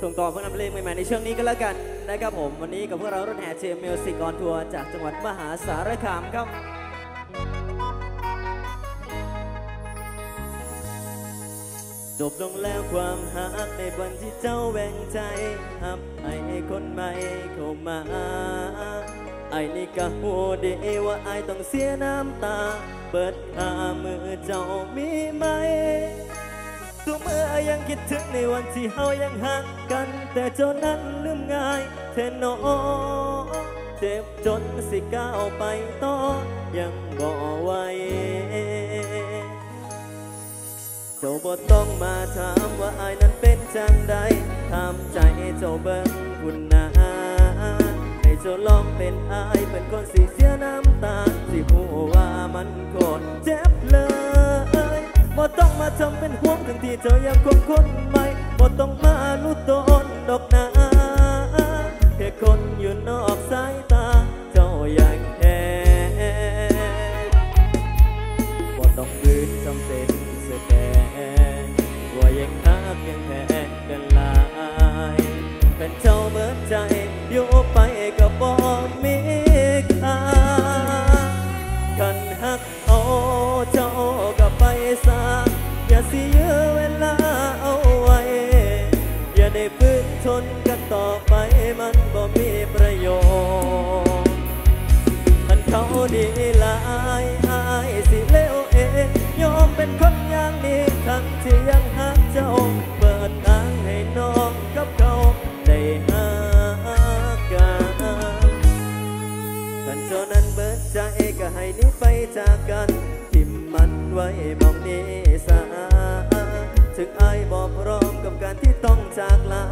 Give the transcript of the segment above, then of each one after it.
ส่งต่อเพลงเพลงใหม่ๆในช่วงนี้ก็แล้วกันนะครับผม วันนี้กับพวกเรารถแห่เจมมิวสิกออนทัวร์จากจังหวัดมหาสารคามครับจบลงแล้วความหักในวันที่เจ้าแบ่งใจหับให้คนใหม่เข้ามาไอ้นี่ก็หูดีว่าไอ้ต้องเสียน้ำตา เปิดหามือเจ้ามีไหม ตัวเมื่อยังคิดถึงในวันที่เฮายังหักกัน แต่เจ้านั้นลืมง่ายแทนอเจ็บจนสิก้าวไปต่อยังบ่ไหวเจ้าบ่ต้องมาถามว่าอายนั้นเป็นจังใดถามใจเจ้าเบิ่งคุณนาให้เจ้าลองเป็นอายเป็นคนสิเสียน้ำตา สิหูว่ามันโคตรเจ็บเลย บ่ต้องมาทำเป็นห่วงทั้งที่เธอยังคงคนใหม่บ่ต้องมาลุ้ตนดอกนาแค่คนอยู่นอกสายตา เจ้ายังแค่ จากกันทิมมันไว้มองนี้สาถึงอายบอกพร้อมกับการที่ต้องจากลา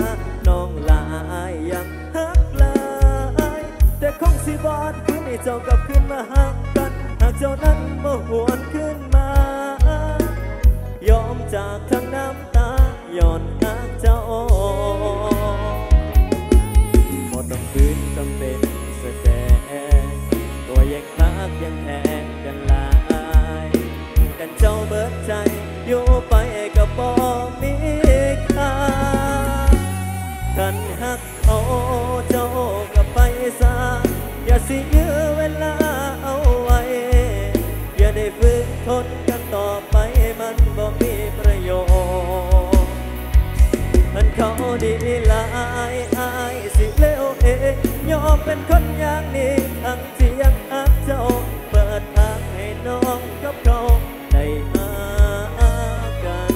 น้องลาอายยังหักลายแต่คงสิบอดคืนให้เจ้ากลับขึ้นมาหักกัน หากเจ้านั้นมาหวนขึ้นมา ยอมจากทั้งน้ำตาย้อนหักเจ้าบ่ต้องคืนจำเป็นแสดงตัวยังหักยังแทงกันหล กันเจ้าเบิดใจ อยู่ไปก็บ่มีค่ากันหักเอาเจ้ากับไปซะอย่าสิยื้อเวลาเอาไว้ อย่าได้ฝืนทนกันต่อไปมันบ่มีประโยชน์ มันเขาดีหลายอายสิเลวเองยอมเป็นคนอย่างนี้ทั้งที่ยังหักเจ้าเปิดทางให้น้อง หากัน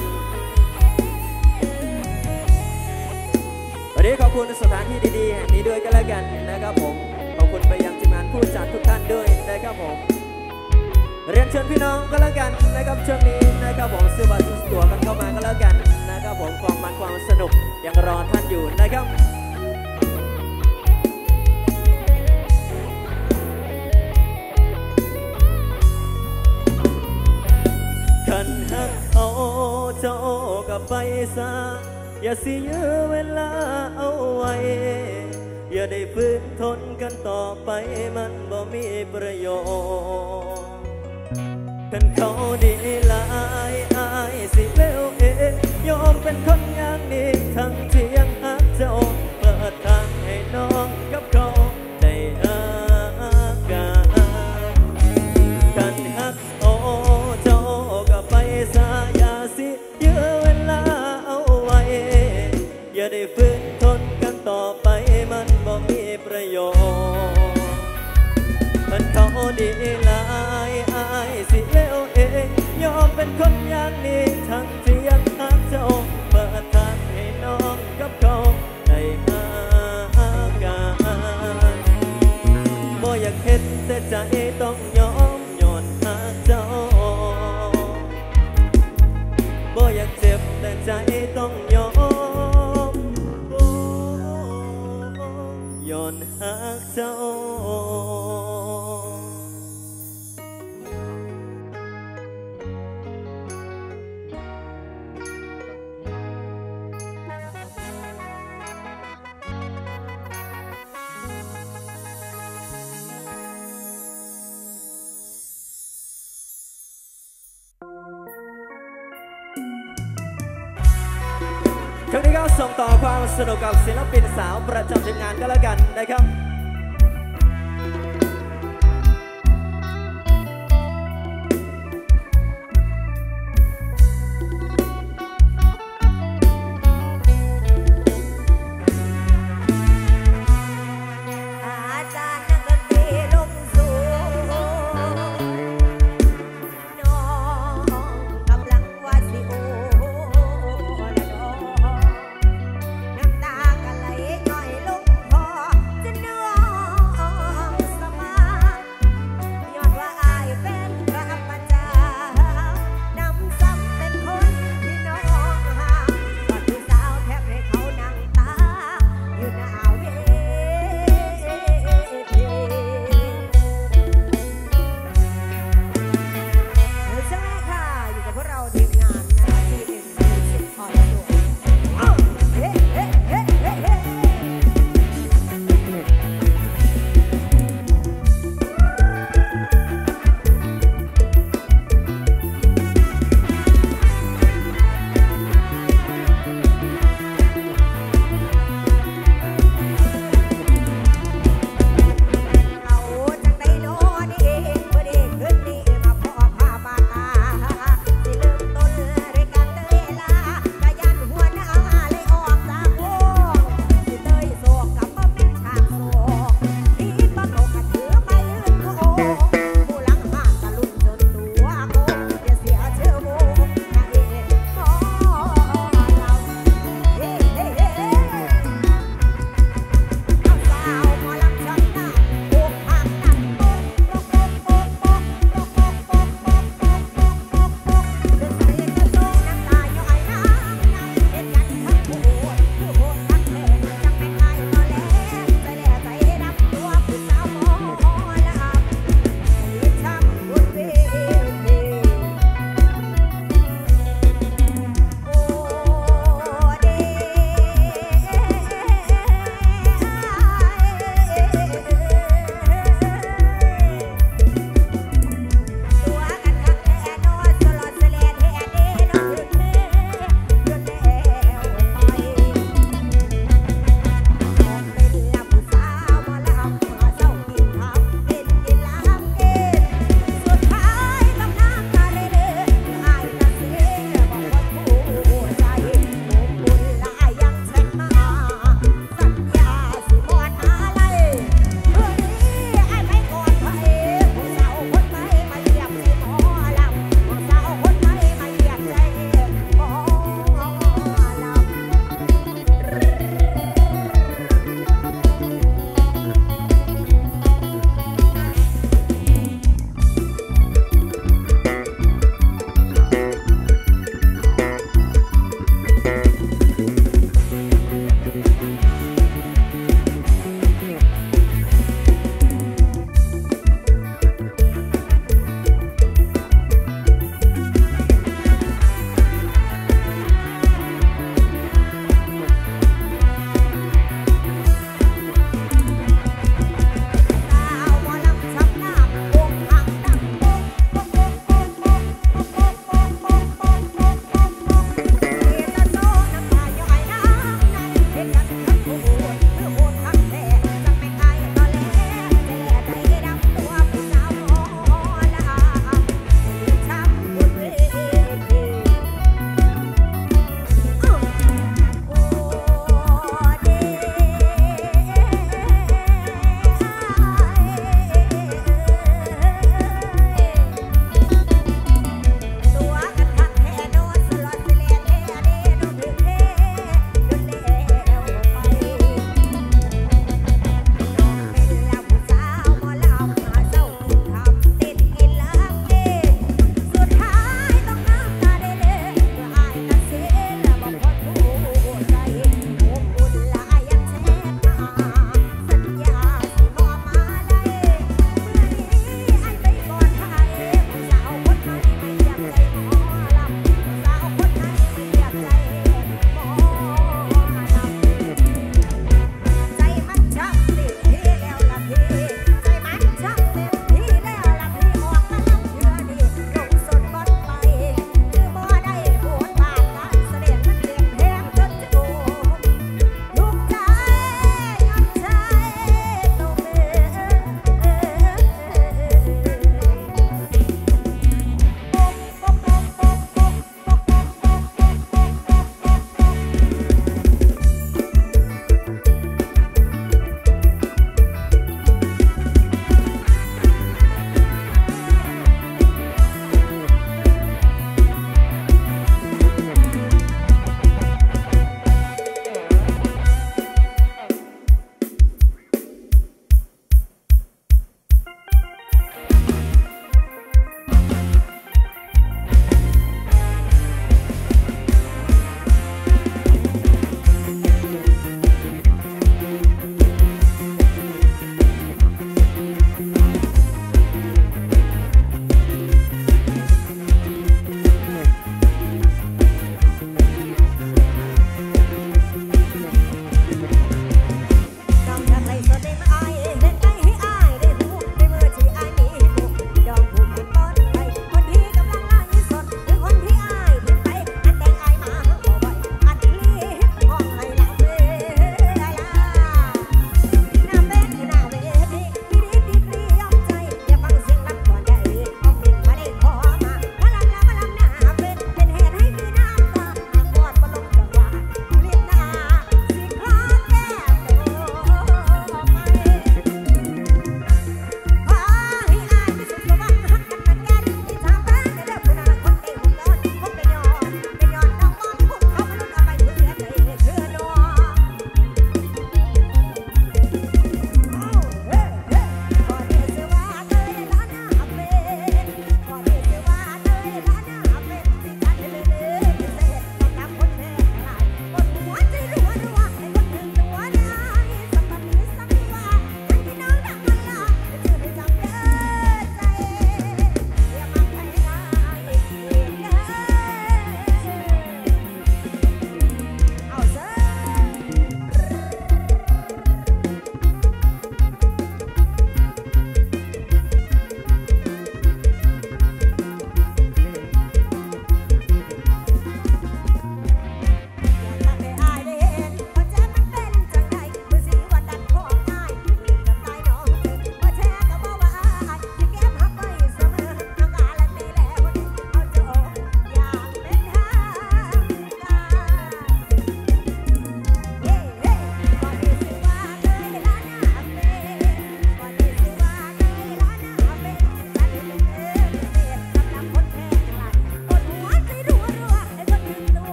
วันนี้ขอบคุณสถานที่ดีๆแห่งนี้ด้วยกันแล้วกันนะครับผม ขอบคุณไปยังทีมงานผู้จัดทุกท่านด้วยนะครับผม เรียนเชิญพี่น้องก็แล้วกันนะครับช่วงนี้นะครับผมซื้อบัตรซื้อตั๋วกันเข้ามาก็แล้วกันนะครับผมความมันความสนุกยังรอท่านอยู่นะครับ ไปซะอย่าสิยื้อเวลาเอาไว้ อย่าได้ฝืนทนกันต่อไปมันบ่มีประโยชน์กันเขาดีหลายอายสิเลวเองยอมเป็นคนอย่างนี้ทั้งที่ยังหักเจ้าเปิดทางให้น้องกับเขา เจ้าเช่วงนี้ก็ส่งต่อความสนุกกับศิลปินสาวประจำทีมงานก็แล้วกันนะครับ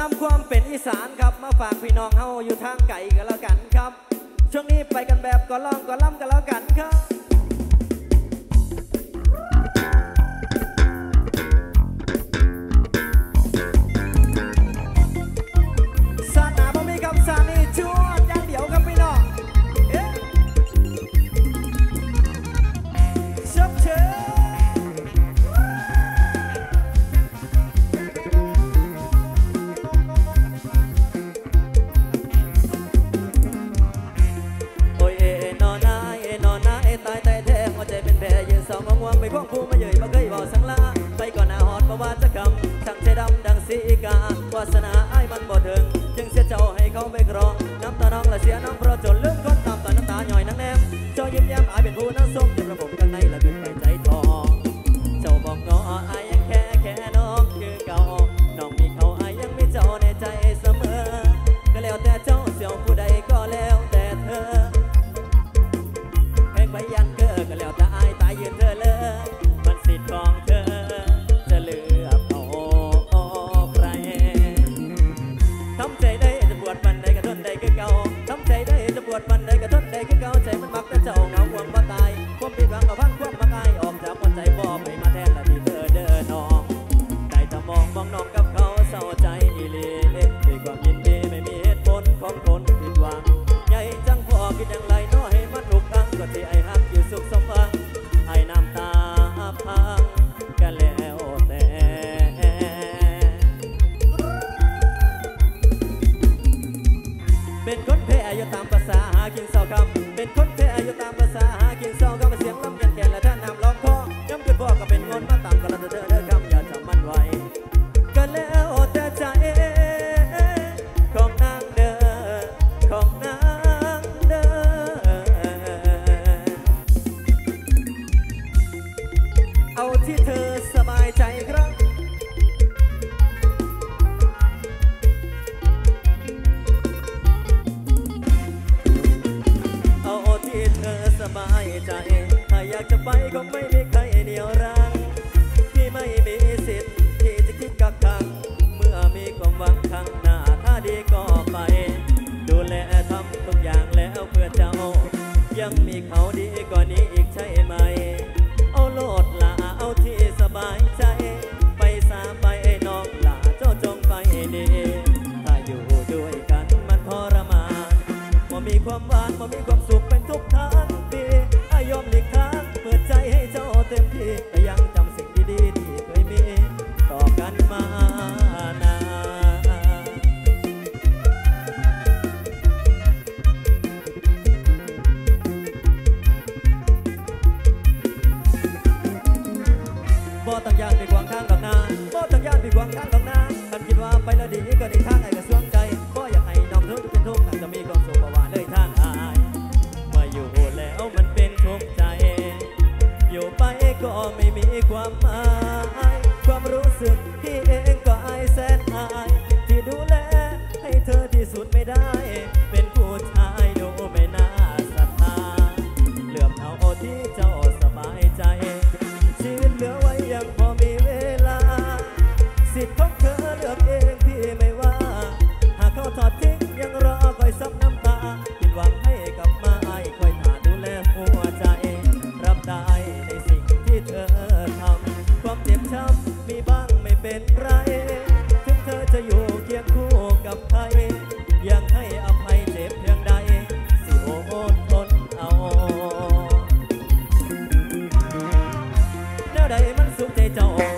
นำความเป็นอีสานครับมาฝากพี่น้องเฮาอยู่ทางไก่ก็แล้วกันครับ ช่วงนี้ไปกันแบบก็ล่องก็ล่ำกันแล้วกันครับ ผู้มาเยยมาเคยบอกสังลาไปก่อนหน้าฮอดเพราะว่าจะกำทั้งใจดำดังสีกาวาสนาไอ้มันบ่ถึง จึงเสียเจ้าให้เขาไปครองน้ำตาน้องละเสียน้องเพราะจนลืมคนตามตาน้ำตาหน่อยนั่งแนมเจ้ายิ้มแย้มอายเป็นผู้นั่งสม cầm เป็นคนแค่อายุตาม don't.